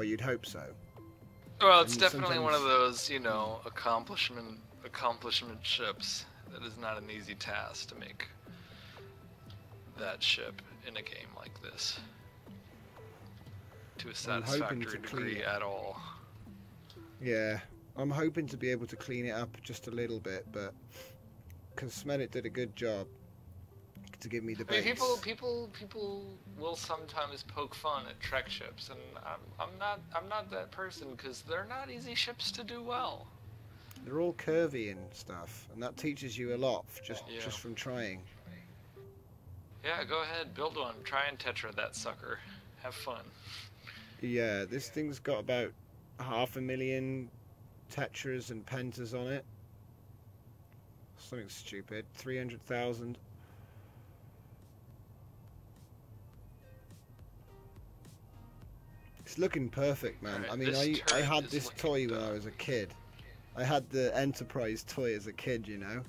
Or you'd hope so. Well, it's And definitely one of those, you know, accomplishment accomplishment ships. That is not an easy task to make that ship in a game like this to a satisfactory to degree at all. Yeah, I'm hoping to be able to clean it up just a little bit, but because Smelit did a good job to give me the I mean, people, people, people will sometimes poke fun at Trek ships, and I'm, I'm not, I'm not that person because they're not easy ships to do well. They're all curvy and stuff, and that teaches you a lot just Yeah. just from trying. Yeah, go ahead, build one. Try and tetra that sucker. Have fun. Yeah, this thing's got about half a million tetras and pentas on it. Something stupid. 300,000. Looking perfect, man. Alright, I mean, I, I had this toy when I was a kid. I had the Enterprise toy as a kid, you know.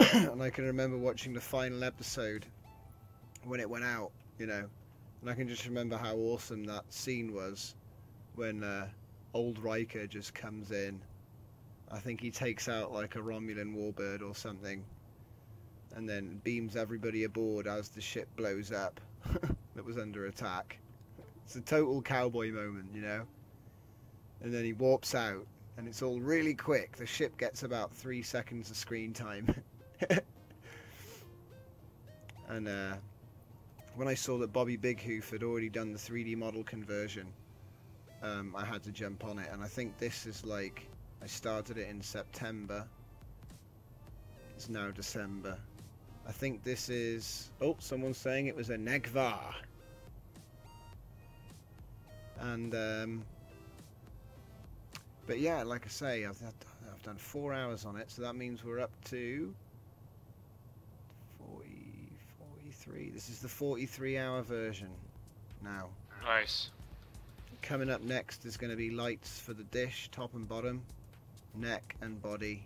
and I can remember watching the final episode when it went out, you know. And I can just remember how awesome that scene was when uh, old Riker just comes in. I think he takes out like a Romulan warbird or something, and then beams everybody aboard as the ship blows up that was under attack. It's a total cowboy moment, you know. And then he warps out, and it's all really quick. The ship gets about three seconds of screen time. and uh, when I saw that Bobby Big Hoof had already done the 3D model conversion, um, I had to jump on it. And I think this is like, I started it in September. It's now December. I think this is, oh, someone's saying it was a Negh'Var. And, um, but yeah, like I say, I've, I've done four hours on it, so that means we're up to 40, 43. This is the 43 hour version now. Nice. Coming up next is going to be lights for the dish, top and bottom, neck and body,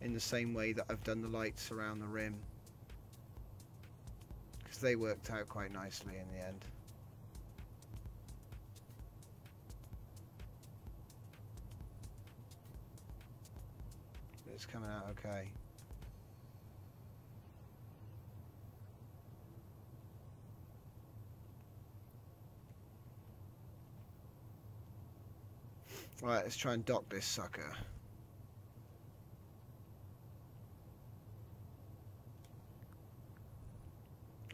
in the same way that I've done the lights around the rim. Because they worked out quite nicely in the end. It's coming out okay. Right, let's try and dock this sucker.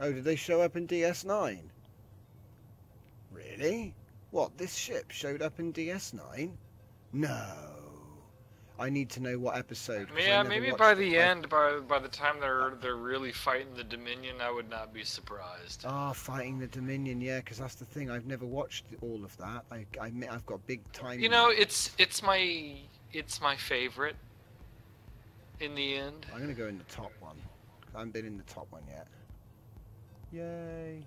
Oh, did they show up in DS9? Really? What, this ship showed up in DS9? No. I need to know what episode. Yeah, maybe by the I- end, by by the time they're they're really fighting the Dominion, I would not be surprised. Ah, fighting the Dominion, yeah, because that's the thing. I've never watched all of that. I, I I've got big time. You know, it's it's my it's my favorite. In the end, I'm gonna go in the top one. I haven't been in the top one yet. Yay!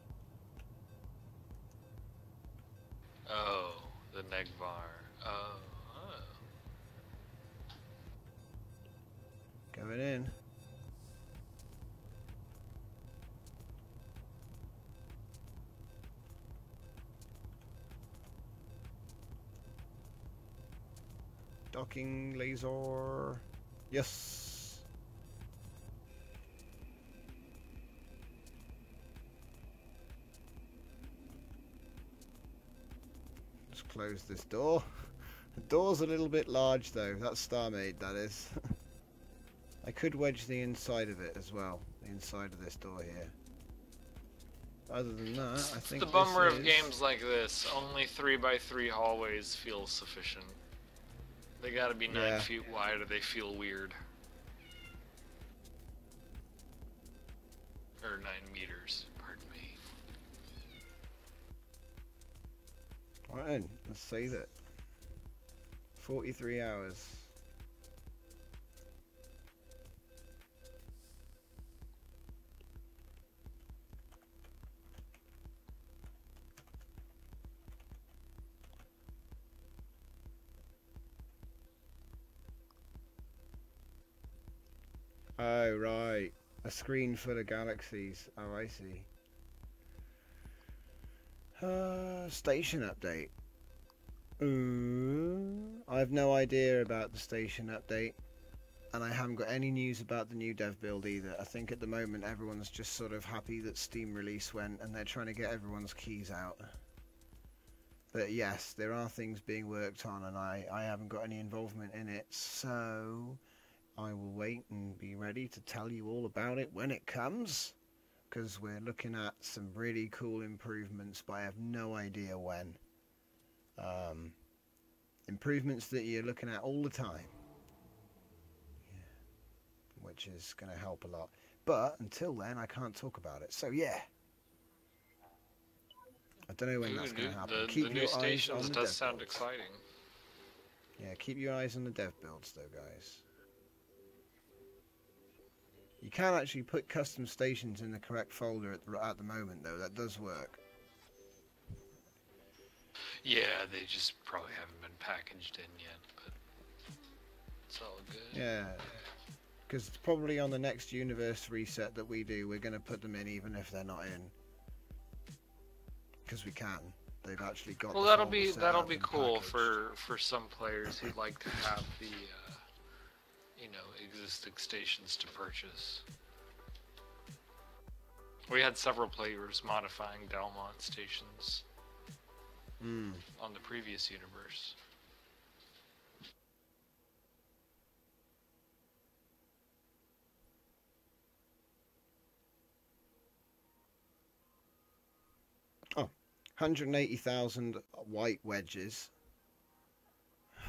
oh, the Negh'Var. Docking laser. Yes. Just close this door. The door's a little bit large though. That's StarMade, that is. I could wedge the inside of it as well. The inside of this door here. Other than that, I think the bummer of games like this. Only three by three hallways feel sufficient. They gotta be nine Yeah. feet wide, or they feel weird. Or nine meters. Pardon me. Right then, let's save it. 43 hours. Oh, right. A screen full of galaxies. Oh, I see. Uh, station update. Uh, I have no idea about the station update, and I haven't got any news about the new dev build either. I think at the moment everyone's just sort of happy that Steam release went, and they're trying to get everyone's keys out. But yes, there are things being worked on, and I, I haven't got any involvement in it, so I will wait and be ready to tell you all about it when it comes. Because we're looking at some really cool improvements, but I have no idea when. Um, improvements that you're looking at all the time. Yeah. Which is going to help a lot. But until then, I can't talk about it. So yeah. I don't know when Ooh, that's going to happen. the, keep the your new eyes on stations the does dev sound builds. exciting. Yeah, keep your eyes on the dev builds though, guys. You can actually put custom stations in the correct folder at the, at the moment though. That does work. Yeah, they just probably haven't been packaged in yet, but it's all good. Yeah. Because it's probably on the next universe reset that we do, we're going to put them in even if they're not in. Because we can. They've actually got. Well, that'll be that'll be cool packaged. for for some players who like to have the uh, you know existing stations to purchase. We had several players modifying Delmont stations Mm. on the previous universe. Eighty thousand white wedges.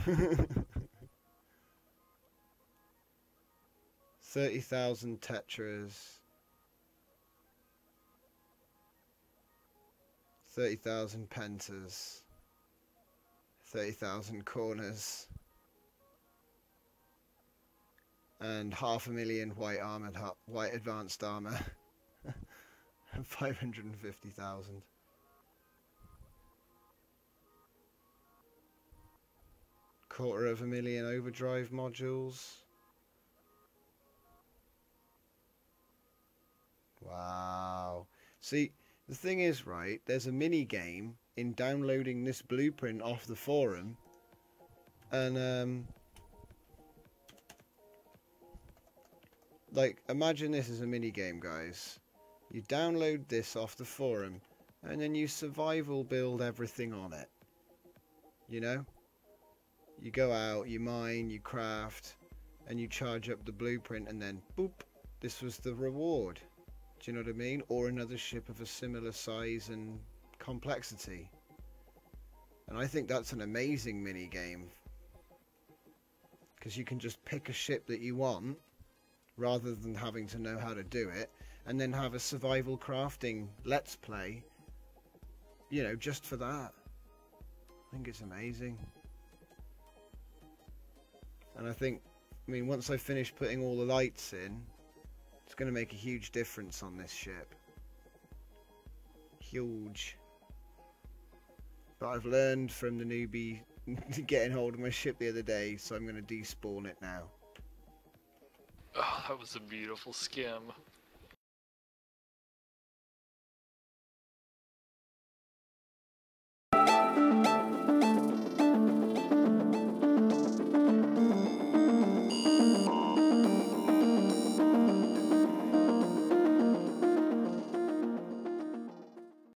Thirty thousand tetras. Thirty thousand pentas. Thirty thousand corners. And half a million white armored white advanced armor. Five hundred and fifty thousand. Quarter of a million overdrive modules. Wow. See, the thing is, right, there's a mini game in downloading this blueprint off the forum. And, um. Like, imagine this is a mini game, guys. You download this off the forum, and then you survival build everything on it. You know? You go out, you mine, you craft, and you charge up the blueprint, and then boop, this was the reward. Do you know what I mean? Or another ship of a similar size and complexity. And I think that's an amazing mini game. Because you can just pick a ship that you want, rather than having to know how to do it, and then have a survival crafting let's play, you know, just for that. I think it's amazing. And I think, I mean, once I finish putting all the lights in, it's going to make a huge difference on this ship. Huge. But I've learned from the newbie getting hold of my ship the other day, so I'm going to despawn it now. Oh, that was a beautiful skim.